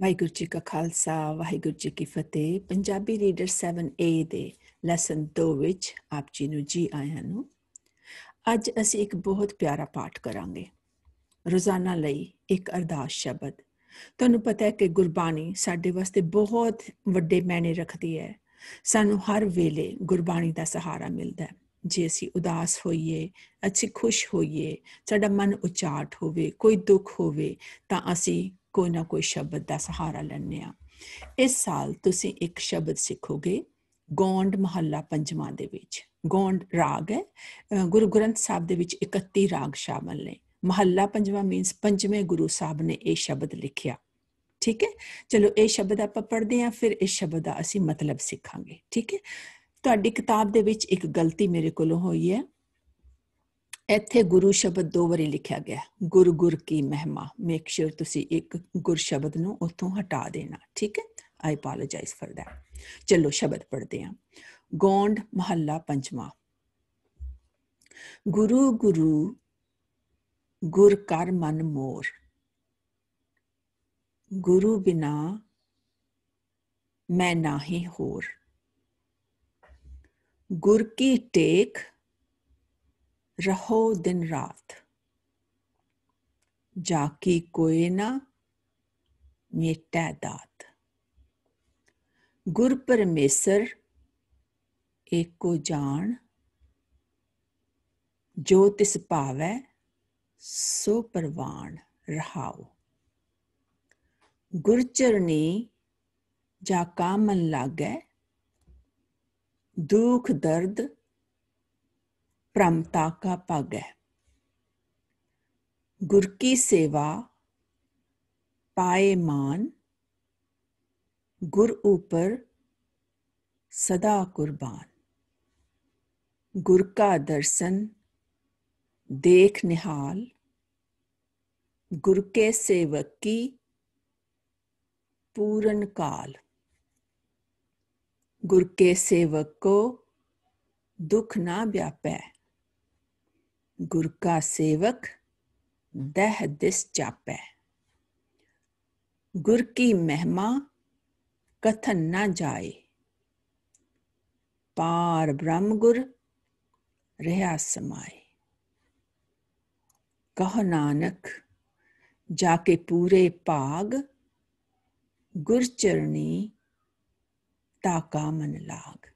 ਵਾਹਿਗੁਰੂ ਜੀ ਕਾ ਖਾਲਸਾ, ਵਾਹਿਗੁਰੂ ਜੀ ਕੀ ਫਤਿਹ। Punjabi reader 7a ਦੇ lesson 2 ਵਿੱਚ ਆਪ ਜੀ ਨੂੰ ਜੀ ਆਇਆਂ ਨੂੰ। ਅੱਜ ਅਸੀਂ ਇੱਕ ਬਹੁਤ ਪਿਆਰਾ ਪਾਠ ਕਰਾਂਗੇ। ਰੋਜ਼ਾਨਾ ਲਈ ਇੱਕ ਅਰਦਾਸ ਸ਼ਬਦ। ਤੁਹਾਨੂੰ ਪਤਾ ਹੈ ਕਿ ਗੁਰਬਾਣੀ ਸਾਡੇ ਵਾਸਤੇ ਬਹੁਤ ਵੱਡੇ ਮਾਇਨੇ ਰੱਖਦੀ ਹੈ। ਸਾਨੂੰ ਹਰ ਵੇਲੇ ਗੁਰਬਾਣੀ ਦਾ ਸਹਾਰਾ ਮਿਲਦਾ ਹੈ। ਜੇ ਅਸੀਂ ਉਦਾਸ ਹੋਈਏ, ਅਸੀਂ ਖੁਸ਼ ਹੋਈਏ, ਸਾਡਾ ਮਨ ਉਚਾਟ ਹੋਵੇ, ਕੋਈ ਦੁੱਖ ਹੋਵੇ, ਤਾਂ ਅਸੀਂ ਕੋਈ ਨਾ ਕੋਈ ਸ਼ਬਦ ਦਾ ਸਹਾਰਾ ਲੈਣੇ ਆ ਇਸ ਸਾਲ ਤੁਸੀਂ ਇੱਕ ਸ਼ਬਦ ਸਿੱਖੋਗੇ, ਗੋਂਡ ਮਹੱਲਾ ਪੰਜਵਾਂ ਦੇ ਵਿੱਚ। ਗੋਂਡ ਰਾਗ ਹੈ। ਗੁਰੂ ਗ੍ਰੰਥ ਸਾਹਿਬ ਦੇ ਵਿੱਚ 31 ਰਾਗ ਸ਼ਾਮਲ ਨੇ। ਮਹੱਲਾ ਪੰਜਵਾਂ ਮੀਨਸ ਪੰਜਵੇਂ ਗੁਰੂ ਸਾਹਿਬ ਨੇ ਇਹ ਸ਼ਬਦ ਲਿਖਿਆ। ਠੀਕ ਹੈ? ਚਲੋ ਇਹ ਸ਼ਬਦ ਆਪਾਂ ਪੜ੍ਹਦੇ ਹਾਂ, ਫਿਰ ਇਸ ਸ਼ਬਦ ਦਾ ਅਸੀਂ ਮਤਲਬ ਸਿੱਖਾਂਗੇ। ਠੀਕ ਹੈ? ਤੁਹਾਡੀ ਕਿਤਾਬ ਦੇ ਵਿੱਚ ਇੱਕ ਗਲਤੀ ਮੇਰੇ ਕੋਲੋਂ ਹੋਈ ਹੈ। ਇੱਥੇ ਗੁਰੂ ਸ਼ਬਦ ਦੋ ਵਾਰੀ ਲਿਖਿਆ ਗਿਆ ਗੁਰ ਗੁਰ ਕੀ ਮਹਿਮਾ ਮੇਕ ਸ਼ੋਰ ਤੁਸੀਂ ਇੱਕ ਗੁਰ ਸ਼ਬਦ ਨੂੰ ਉੱਥੋਂ ਹਟਾ ਦੇਣਾ ਠੀਕ ਹੈ ਆਈ ਅਪੋਲੋਜਾਈਜ਼ ਫॉर दैट ਚਲੋ ਸ਼ਬਦ ਪੜ੍ਹਦੇ ਹਾਂ ਗੋਂਡ ਮਹੱਲਾ ਪੰਜਵਾਂ ਗੁਰੂ ਗੁਰੂ ਗੁਰ ਕਰ ਮਨ ਮੋਰ ਗੁਰੂ ਬਿਨਾ ਮੈਂ ਨਾਹੀ ਹੋਰ ਗੁਰ ਕੀ ਟੇਕ रहो दिन रात। जाकी कोई ना मेटा दात। गुर परमेसर एको जान जो तिस भावै सो परवान रहाओ। गुरचरनी जाका मन लागै, दुख दर्द प्रमता का पग है गुर की सेवा पाए मान, गुर ऊपर सदा कुर्बान। गुर का दर्शन देख निहाल, गुर के सेवक की पूरन काल। गुर के सेवक को दुख ना व्यापै गुर का सेवक दह दिस चापै गुर की महिमा कथन न जाए पार ब्रह्म गुर रहा समाए कह नानक जाके पूरे भाग गुर चरणी ताका मन लाग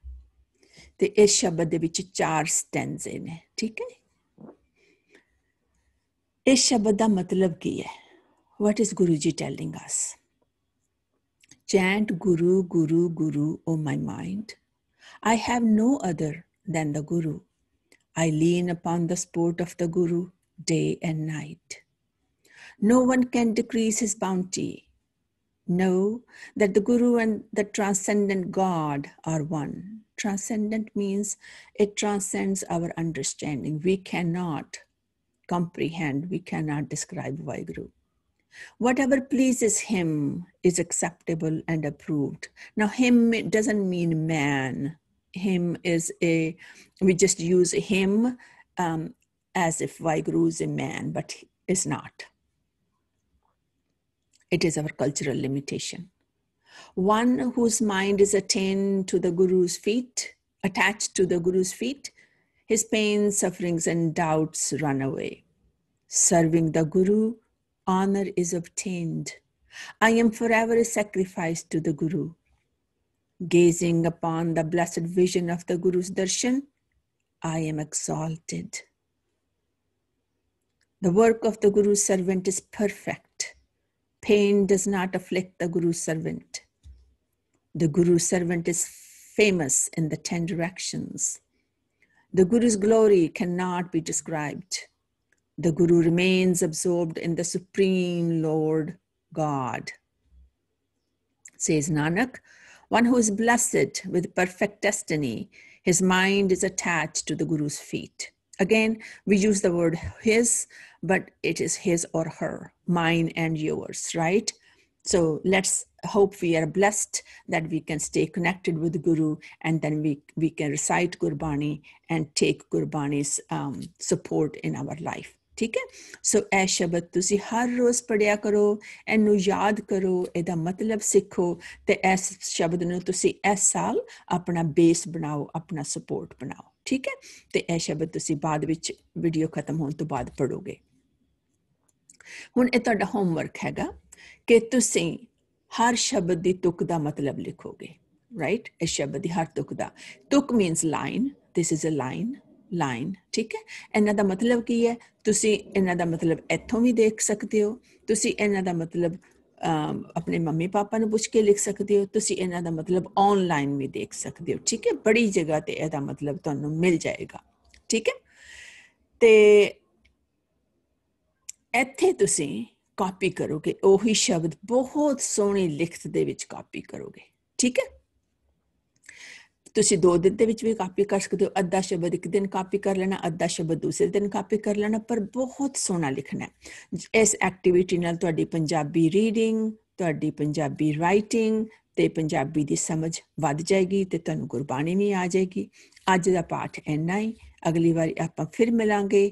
ਤੇ ਇਸ ਸ਼ਬਦ ਦੇ ਵਿੱਚ ਚਾਰ ਸਟੈਂਜ਼ੇ ਨੇ ਠੀਕ ਹੈ ਇਸ ਸ਼ਬਦ ਦਾ ਮਤਲਬ ਕੀ ਹੈ what is guruji telling us chant guru guru guru o my mind i have no other than the guru i lean upon the support of the guru day and night no one can decrease his bounty know that the guru and the transcendent god are one transcendent means it transcends our understanding we cannot comprehend, we cannot describe Vaheguru. Whatever pleases him is acceptable and approved. Now, him doesn't mean man. Him is a, we just use him um, as if Vaheguru is a man, but is not. It is our cultural limitation. One whose mind is attained to the Guru's feet, attached to the Guru's feet, his pains, sufferings, and doubts run away. Serving the Guru, honor is obtained. I am forever a sacrifice to the Guru. Gazing upon the blessed vision of the Guru's darshan, I am exalted. The work of the Guru's servant is perfect. Pain does not afflict the Guru's servant. The Guru's servant is famous in the ten directions. The Guru's glory cannot be described. The Guru remains absorbed in the Supreme Lord God. Says Nanak, one who is blessed with perfect destiny, his mind is attached to the Guru's feet. Again, we use the word his, but it is his or her, mine and yours, right? So let's hope we are blessed that we can stay connected with Guru and then we, we can recite Gurbani and take Gurbani's um, support in our life. ਠੀਕ ਹੈ ਸੋ ਇਹ ਸ਼ਬਦ ਤੁਸੀਂ ਹਰ ਰੋਜ਼ ਪੜਿਆ ਕਰੋ ਇਹਨੂੰ ਯਾਦ ਕਰੋ ਇਹਦਾ ਮਤਲਬ ਸਿੱਖੋ ਤੇ ਇਸ ਸ਼ਬਦ ਨੂੰ ਤੁਸੀਂ ਇਸ ਸਾਲ ਆਪਣਾ ਬੇਸ ਬਣਾਓ ਆਪਣਾ ਸਪੋਰਟ ਬਣਾਓ ਠੀਕ ਹੈ ਤੇ ਇਹ ਸ਼ਬਦ ਤੁਸੀਂ ਬਾਅਦ ਵਿੱਚ ਵੀਡੀਓ ਖਤਮ ਹੋਣ ਤੋਂ ਬਾਅਦ ਪੜੋਗੇ ਹੁਣ ਇਹ ਤੁਹਾਡਾ ਹੋਮਵਰਕ ਹੈਗਾ ਕਿ ਤੁਸੀਂ ਹਰ ਸ਼ਬਦ ਦੀ ਤੁਕ ਦਾ ਮਤਲਬ ਲਿਖੋਗੇ ਰਾਈਟ ਇਸ ਸ਼ਬਦ ਦੀ ਹਰ ਤੁਕ ਦਾ। ਤੁਕ means line this is a line line ਠੀਕ ਹੈ? ਇਹਨਾਂ ਦਾ ਮਤਲਬ ਕੀ ਹੈ? ਤੁਸੀਂ ਇਹਨਾਂ ਦਾ ਮਤਲਬ ਇੱਥੋਂ ਵੀ ਦੇਖ ਸਕਦੇ ਹੋ। ਤੁਸੀਂ ਇਹਨਾਂ ਦਾ ਮਤਲਬ ਆਪਣੇ ਮੰਮੀ ਪਾਪਾ ਨੂੰ ਪੁੱਛ ਕੇ ਲਿਖ ਸਕਦੇ ਹੋ। ਤੁਸੀਂ ਇਹਨਾਂ ਦਾ ਮਤਲਬ ਆਨਲਾਈਨ ਵੀ ਦੇਖ ਸਕਦੇ ਹੋ, ਠੀਕ ਹੈ? ਬੜੀ ਜਗ੍ਹਾ ਤੇ ਇਹਦਾ ਮਤਲਬ ਤੁਹਾਨੂੰ ਮਿਲ ਜਾਏਗਾ, ਠੀਕ ਹੈ? ਤੇ ਇੱਥੇ ਤੁਸੀਂ ਕਾਪੀ ਕਰੋਗੇ, ਉਹੀ ਸ਼ਬਦ ਬਹੁਤ ਸੋਹਣੀ ਲਿਖਤ ਦੇ ਵਿੱਚ ਕਾਪੀ ਕਰੋਗੇ, ਠੀਕ ਹੈ? ਤੁਸੀਂ ਦੋ ਦਿਨ ਦੇ ਵਿੱਚ ਵੀ ਕਾਪੀ ਕਰ ਸਕਦੇ ਹੋ, ਅੱਧਾ ਸ਼ਬਦ ਇੱਕ ਦਿਨ ਕਾਪੀ ਕਰ ਲੈਣਾ, ਅੱਧਾ ਸ਼ਬਦ ਦੂਸਰੇ ਦਿਨ ਕਾਪੀ ਕਰ ਲੈਣਾ, ਪਰ ਬਹੁਤ ਸੋਹਣਾ ਲਿਖਣਾ ਹੈ। ਇਸ ਐਕਟੀਵਿਟੀ ਨਾਲ ਤੁਹਾਡੀ ਪੰਜਾਬੀ ਰੀਡਿੰਗ ਤੁਹਾਡੀ ਪੰਜਾਬੀ ਰਾਈਟਿੰਗ ਤੇ ਪੰਜਾਬੀ ਦੀ ਸਮਝ ਵੱਧ ਜਾਏਗੀ ਤੇ ਤੁਹਾਨੂੰ ਗੁਰਬਾਣੀ ਵੀ ਆ ਜਾਏਗੀ। ਅੱਜ ਦਾ ਪਾਠ ਇੰਨਾ ਹੀ, ਅਗਲੀ ਵਾਰੀ ਆਪਾਂ ਫਿਰ ਮਿਲਾਂਗੇ।